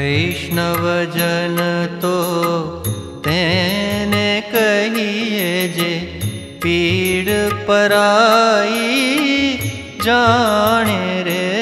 वैष्णवजन तो तेने कहिए जे पीड़ पराई जाने रे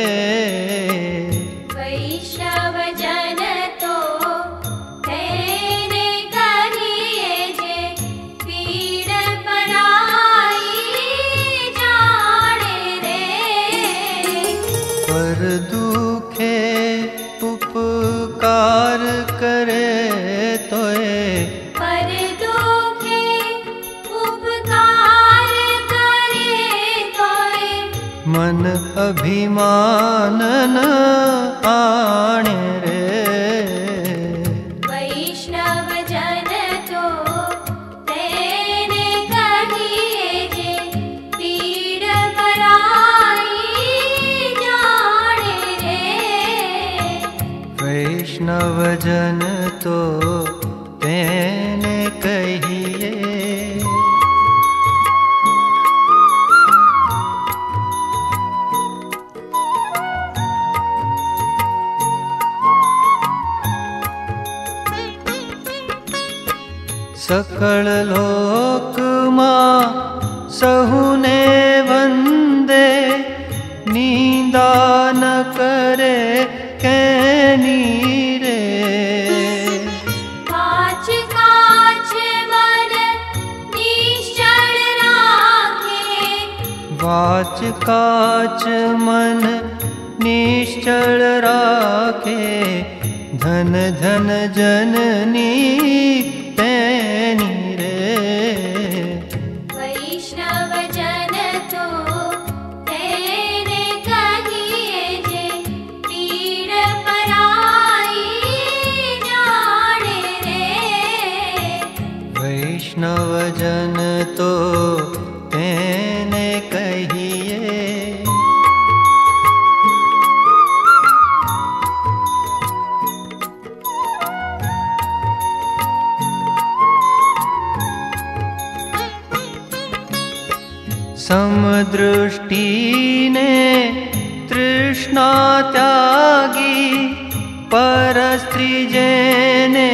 करे तोए। पर दुखे उपकार करे तोए। मन अभिमान न आणे वैष्णवजन तो तेने कहिए सकल लोक माँ सहुने वंदे नींदा न करे वाच काच मन निश्चल राखे धन धन जननी समदृष्टि ने तृष्णा त्यागी पर स्त्री जेने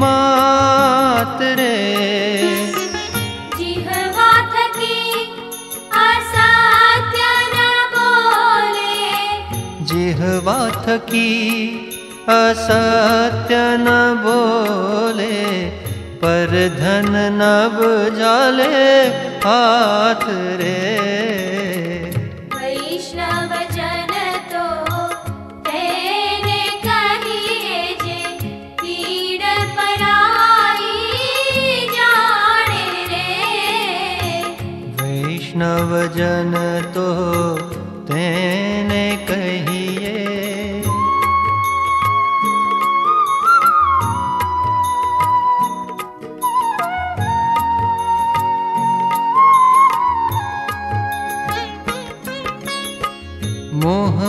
मात रे जिह्वा थकी असत्य न बोले। जिह्वा थकी असत्य न बोले। पर धन नब जाले हाथ रे। वैष्णव जन तो कहिए जे पीड़ पराई जाने रे। तो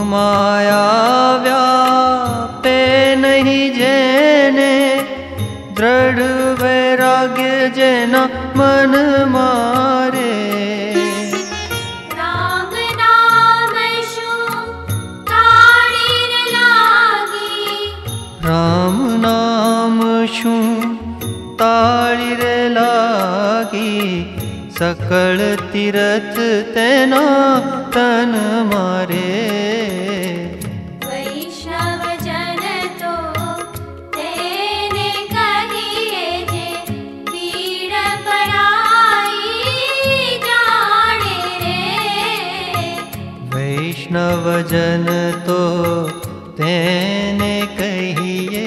माया व्यापे नहीं जेने दृढ़ वैराग्य जेना मन मारे। राम नाम शु ताड़ीर लागी। राम नाम शू ताड़ी रे लागी। सकल तीरथ तेना तन मारे जन तो तेने कहिए।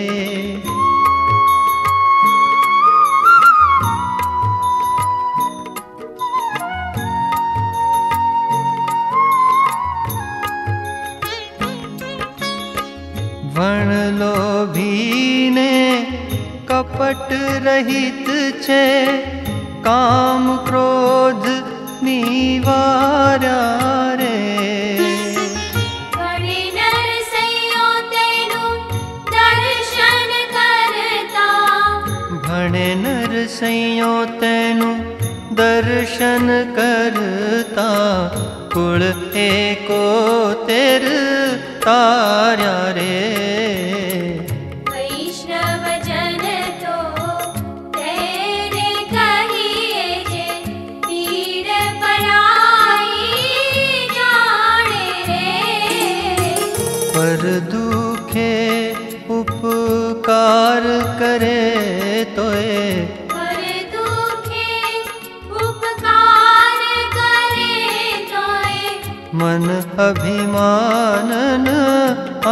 वण लोभीने कपट रहित छे काम भणे नर सैयो तेनु दर्शन करता। कुल एको तेर पर दुखे उपकार करे तोए। पर दुखे उपकार करे तोय मन अभिमानन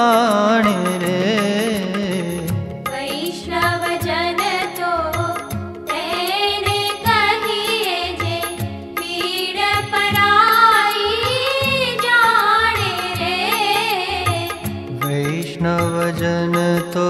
आणे रे जाने रे वैष्णव जन तो